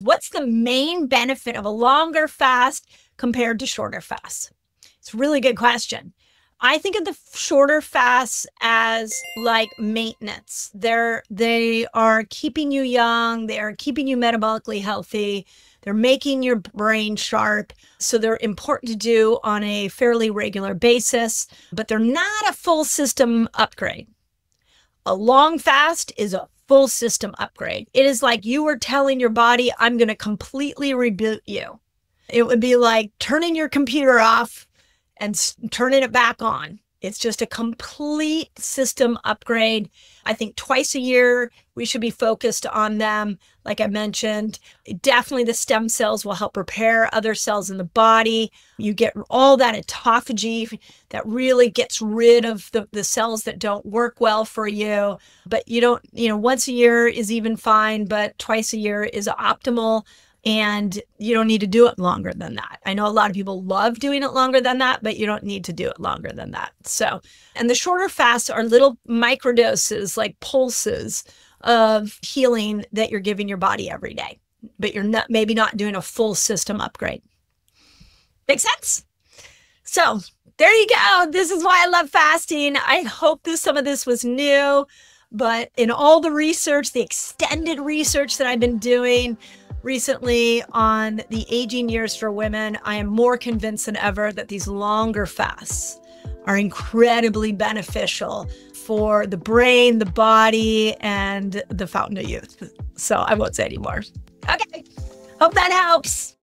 What's the main benefit of a longer fast compared to shorter fasts? It's a really good question. I think of the shorter fasts as like maintenance. They're they are keeping you young, they are keeping you metabolically healthy. They're making your brain sharp. So they're important to do on a fairly regular basis, but they're not a full system upgrade. A long fast is a full system upgrade. It is like you were telling your body, I'm going to completely reboot you. It would be like turning your computer off and turning it back on. It's just a complete system upgrade. I think twice a year we should be focused on them. Like I mentioned, definitely the stem cells will help repair other cells in the body. You get all that autophagy that really gets rid of the, the cells that don't work well for you. But you don't, you know, once a year is even fine, but twice a year is optimal and you don't need to do it longer than that. I know a lot of people love doing it longer than that, but you don't need to do it longer than that. So, and the shorter fasts are little microdoses, like pulses of healing that you're giving your body every day, but you're not maybe not doing a full system upgrade. Make sense? So, there you go. This is why I love fasting. I hope this some of this was new, but in all the research, the extended research that I've been doing, recently on the aging years for women, I am more convinced than ever that these longer fasts are incredibly beneficial for the brain, the body, and the fountain of youth. So I won't say anymore. Okay. Hope that helps.